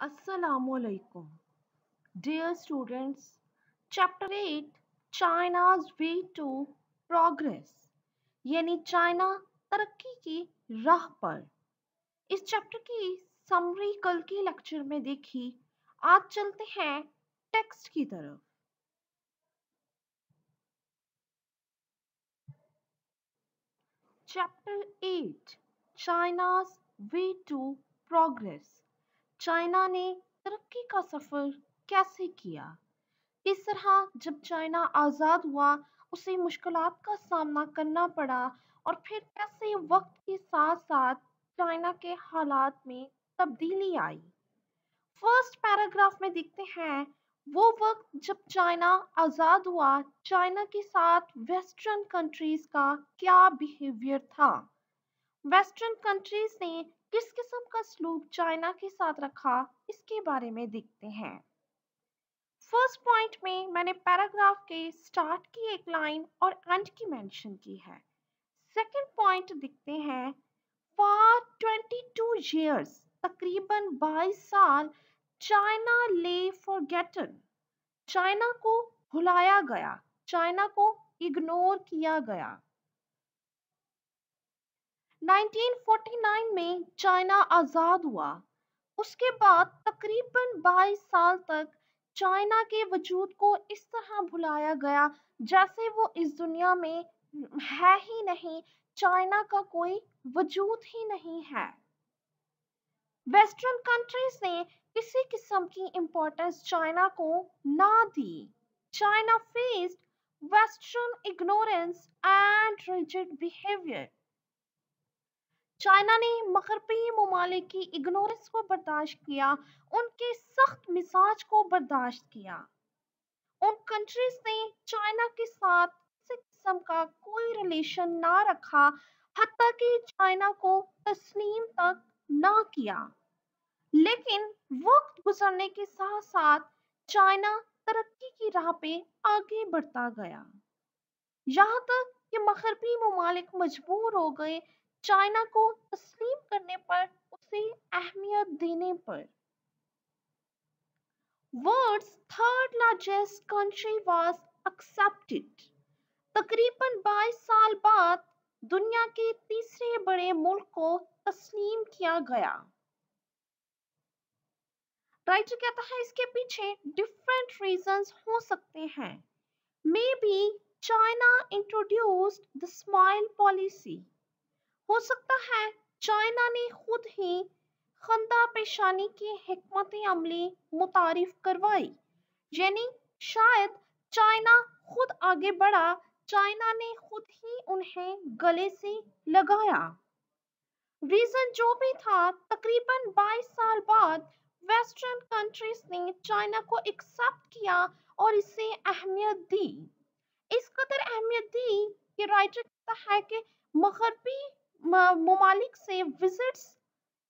Assalamualaikum. Dear students, Chapter 8 China's Way to Progress. यानी China तरक्की की राह पर। इस चैप्टर की समरी कल के लेक्चर में देखी। आज चलते हैं टेक्स्ट की तरफ़। Chapter 8 China's way to progress China ने तरक्की का सफ़र कैसे किया? इस तरह जब चाइना आज़ाद हुआ, उसे मुश्किलात का सामना करना पड़ा और फिर कैसे वक्त के साथ साथ चाइना के हालात में तब्दीली आई। फ़र्स्ट पैराग्राफ में देखते हैं, वो वक्त जब चाइना आज़ाद हुआ, चाइना के साथ वेस्टर्न कंट्रीज़ का क्या बिहेवियर था? वेस्टर्न कंट्रीज़ ने किस किस्म का सलूक चाइना के साथ रखा, इसके बारे में देखते हैं। फ़र्स्ट पॉइंट में मैंने पैराग्राफ के स्टार्ट की एक लाइन और एंड की मेंशन की है। सेकंड पॉइंट दिखते हैं फॉर 22 इयर्स तकरीबन 22 साल, चाइना ले फॉरगेटन चाइना को भुलाया गया, चाइना को इग्नोर किया गया। 1949 में चाइना आज़ाद हुआ। उसके बाद तकरीबन 22 साल तक चाइना के वजूद को इस तरह भुलाया गया जैसे वो इस दुनिया में है ही नहीं, चाइना का कोई वजूद ही नहीं है। वेस्टर्न कंट्रीज़ ने किसी किस्म की इम्पोर्टेंस चाइना को ना दी। China faced western ignorance and rigid behaviour China ने मगरबी ममालिक की इग्नोरेंस को बर्दाश्त किया, उनके सख्त मिजाज को बर्दाश्त किया। उन कंट्रीज़ ने चाइना के साथ किसी किस्म का कोई रिलेशन ना रखा हती कि चाइना को तस्लीम तक ना किया। लेकिन वक्त गुजरने के साथ साथ चाइना तरक्की की राह पे आगे बढ़ता गया। यहाँ तक कि मगरबी ममालिक मजबूर हो गए चाइना को तस्लीम करने पर उसे अहमियत देने पर। World's third largest country was accepted तकरीबन 22 साल बाद दुनिया के तीसरे बड़े मुल्क को तस्लीम किया गया। राइटर कहता है, इसके पीछे डिफरेंट रीजंस हो सकते हैं। May be China introduced the smile policy हो सकता है चाइना ने खुद ही खंदा पेशानी की हमत अमली मुतारिफ करवाई, यानी शायद चाइना खुद आगे बढ़ा, चाइना ने खुद ही उन्हें गले से लगाया। रीजन जो भी था, तकरीबन 22 साल बाद वेस्टर्न कंट्रीज़ ने चाइना को एक्सेप्ट किया और इसे अहमियत दी। इस कदर अहमियत दी कि राइटर कहता है कि मगरबी ममालिक से विजिट्स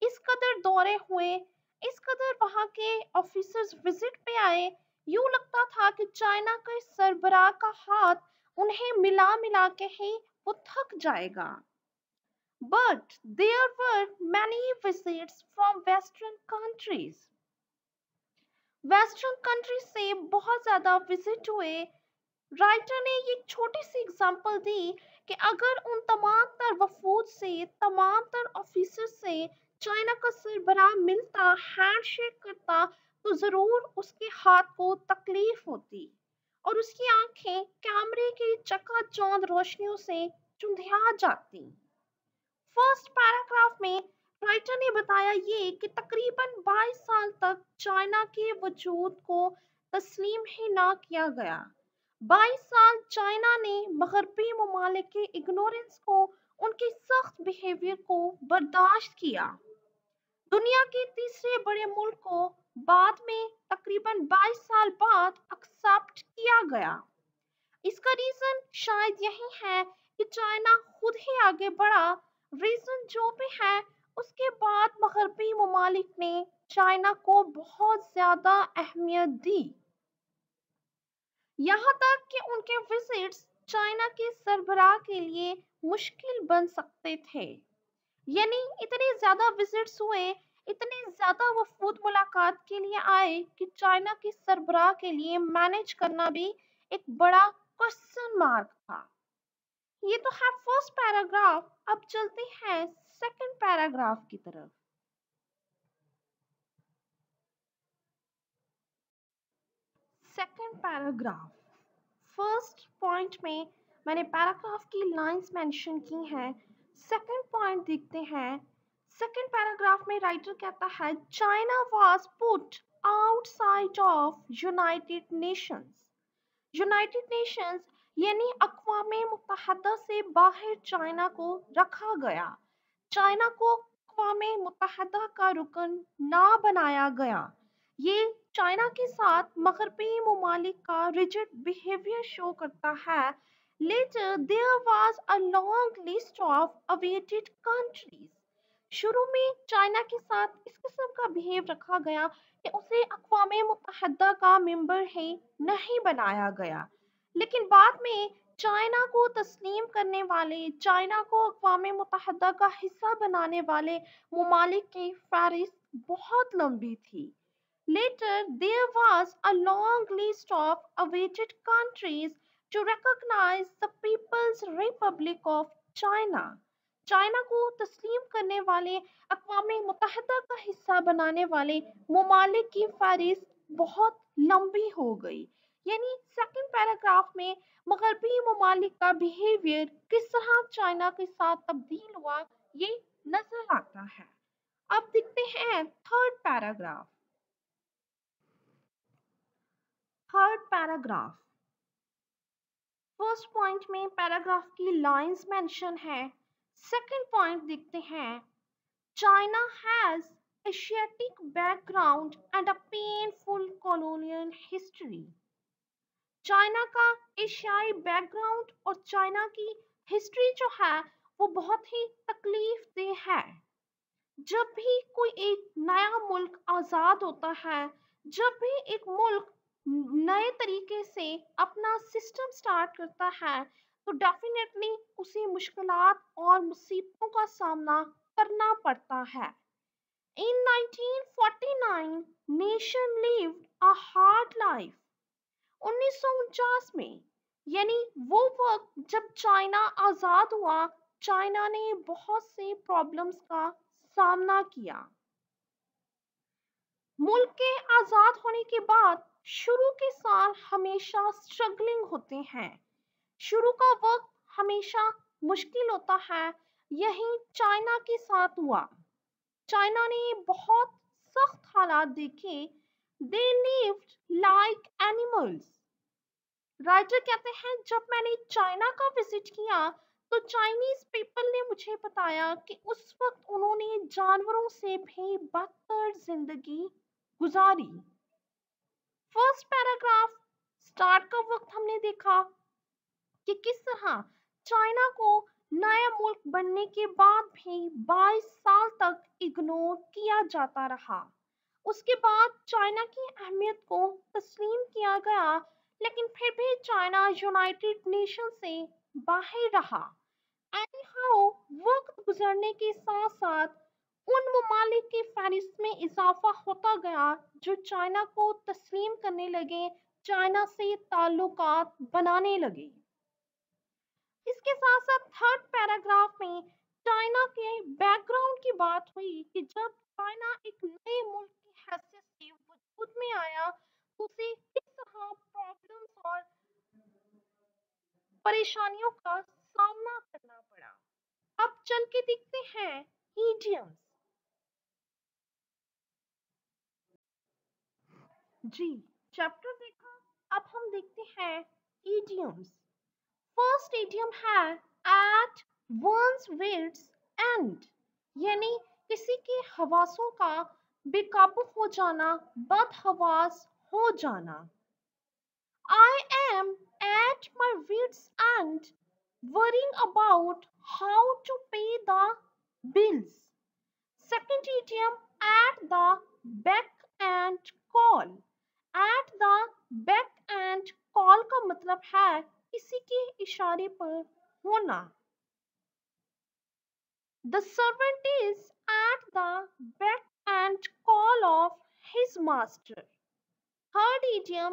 इस कदर दौरे हुए, इस कदर वहाँ के ऑफिसर्स विज़िट पे आए, यूँ लगता था कि चाइना के सरबराह का हाथ उन्हें मिला मिला के ही वो थक जाएगा। But there were many visits from western countries western countries से बहुत ज़्यादा विज़िट हुए। राइटर ने ये छोटी सी एग्जांपल दी कि अगर उन तमाम तर वफूद से, तमाम तर ऑफिसर से चाइना का सरबराह मिलता हैंडशेक करता तो ज़रूर उसके हाथ को तकलीफ़ होती। और उसकी आँखें कैमरे की चकाचौंध रोशनियों से चुंधिया जाती। फ़र्स्ट पैराग्राफ में राइटर ने बताया ये कि तकरीबन 22 साल तक चाइना के वजूद को तस्लीम ही ना किया गया। 22 साल चाइना ने मगरबी ममालिक के इग्नोरेंस को, उनके सख्त बिहेवियर को बर्दाश्त किया। दुनिया के तीसरे बड़े मुल्क को बाद में तकरीबन 22 साल बाद एक्सेप्ट किया गया। इसका रीजन शायद यही है कि चाइना खुद ही आगे बढ़ा। रीजन जो भी है, उसके बाद मगरबी ममालिक ने चाइना को बहुत ज़्यादा अहमियत दी। यहाँ तक कि उनके विजिट्स चाइना के सरबराह के लिए मुश्किल बन सकते थे। यानी इतने ज़्यादा विजिट्स हुए, इतने ज़्यादा वफूद मुलाकात के लिए आए कि चाइना की सरबराह के लिए मैनेज करना भी एक बड़ा क्वेश्चन मार्क था। ये तो है फ़र्स्ट पैराग्राफ अब चलते हैं सेकंड पैराग्राफ की तरफ़। सेकंड पैराग्राफ फ़र्स्ट पॉइंट में मैंने पैराग्राफ की लाइंस मेंशन की हैं. सेकंड पॉइंट देखते हैं. सेकंड पैराग्राफ में राइटर कहता है China was put outside of United Nations United Nations यानी अकवाम मुतहदा से बाहर चाइना को रखा गया। चाइना को अकवाम मुतहदा का रुकन ना बनाया गया। ये चाइना के साथ मगरबी ममालिक का रिजिड बिहेवियर शो करता है। Later there was a long list of awaited countries शुरू में चाइना के साथ इस किस्म का बिहेव रखा गया कि उसे अकवाम मुतहदा का मेंबर है नहीं बनाया गया। लेकिन बाद में चाइना को तस्लीम करने वाले, चाइना को अकवाम मुतहदा का हिस्सा बनाने वाले ममालिक की फहरिस्त बहुत लंबी थी। Later, there was a long list of awaited countries to recognize the People's Republic of China. China को तस्लीम करने वाले अकवाम मुतहदा का हिस्सा बनाने वाले ममालिक की फहरिस्त बहुत लंबी हो गई। यानी सेकंड पैराग्राफ में मगरबी ममालिक का बिहेवियर किस तरह चाइना के साथ तब्दील हुआ ये नज़र आता है। अब देखते हैं third paragraph third paragraph. First point में पैराग्राफ की लाइंस मेंशन है। सेकंड पॉइंट देखते हैं। China has Asiatic background and a painful colonial history. China का एशियाई बैकग्राउंड और चाइना की हिस्ट्री जो है, वो बहुत ही तकलीफ़ दे है। जब भी कोई एक नया मुल्क आज़ाद होता है, जब भी एक मुल्क नए तरीके से अपना सिस्टम स्टार्ट करता है तो डेफिनेटली उसे मुश्किलात और मुसीबतों का सामना करना पड़ता है। In 1949 nation lived a hard life उन्नीस में, यानी वो वक्त जब चाइना आज़ाद हुआ, चाइना ने बहुत से प्रॉब्लम्स का सामना किया। मुल्क के आज़ाद होने के बाद शुरू के साल हमेशा स्ट्रगलिंग होते हैं। शुरू का वक्त हमेशा मुश्किल होता है, यही चाइना के साथ हुआ। चाइना ने बहुत सख्त हालात देखे। They lived like animals writer कहते हैं, जब मैंने चाइना का विज़िट किया तो चाइनीज़ पीपल ने मुझे बताया कि उस वक्त उन्होंने जानवरों से भी बदतर ज़िंदगी गुजारी। फ़र्स्ट पैराग्राफ, स्टार्ट का वक्त हमने देखा कि किस तरह चाइना को नया मुल्क बनने के बाद भी 22 साल तक इग्नोर किया जाता रहा। उसके बाद चाइना की अहमियत को तस्लीम किया गया, लेकिन फिर भी चाइना यूनाइटेड नेशन से बाहर रहा। एनीहाउ वक्त गुजरने के साथ साथ उन ममालिक की फहरिस्त में इजाफा होता गया, जो चाइना को तस्लीम करने लगे, चाइना से ताल्लुकात बनाने लगे। इसके साथ साथ थर्ड पैराग्राफ में चाइना के बैकग्राउंड की बात हुई कि जब चाइना एक नए मुल्क की हैसियत से वजूद में आया तो उसे किस तरह प्रॉब्लम्स और परेशानियों का सामना करना पड़ा। अब चल के देखते हैं ईडियम्स जी चैप्टर देखा अब हम देखते हैं इडियम्स फ़र्स्ट इडियम है एट वंस विट्स एंड यानी किसी के हवासों का बेकाबू हो जाना, बदहवास हो जाना I am at my wit's end worrying about how to pay the bills. Second idiom, at the beck and call. At the beck and call का मतलब है किसी के इशारे पर होना। The servant is at the beck and call of his master third idiom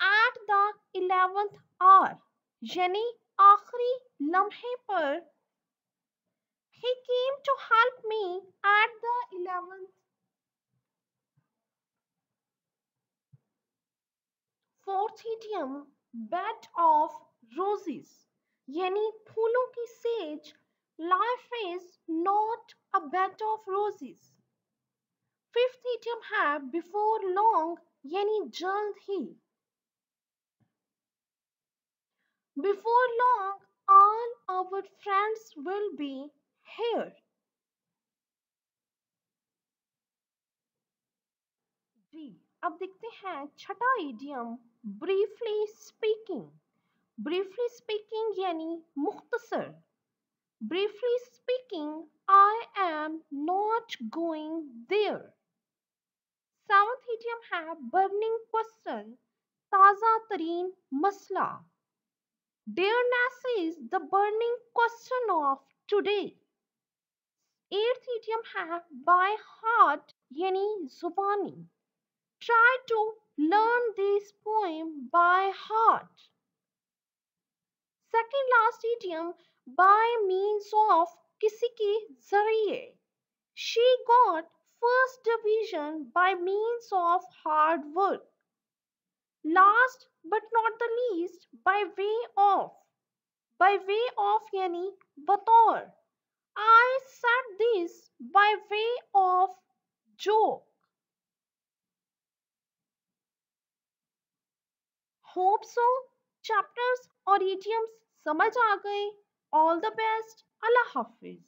at the eleventh hour यानी आखिरी लम्हे पर। He came to help me at the eleventh fourth idiom bed of roses यानी फूलों की says, life is not a bed of roses fifth idiom है before long, यानी जल्द ही। Before long, all our friends will be here जी, अब देखते हैं छठा idiom. Briefly speaking briefly speaking यानी मुख्तसर briefly speaking I am not going there seventh idiom है बर्निंग क्वेश्चन ताज़ा तरीन मसला Dearness is the burning question of today. Eighth idiom है by heart यानी जुबानी. Try to learn this poem by heart. Second last idiom by means of किसी के जरिए. She got first division by means of hard work. Last but not the least, by way of. By way of yani बतौर. I said this by way of joke. Hope so chapters और idioms समझ आ गए। All the best अल्लाह हाफिज।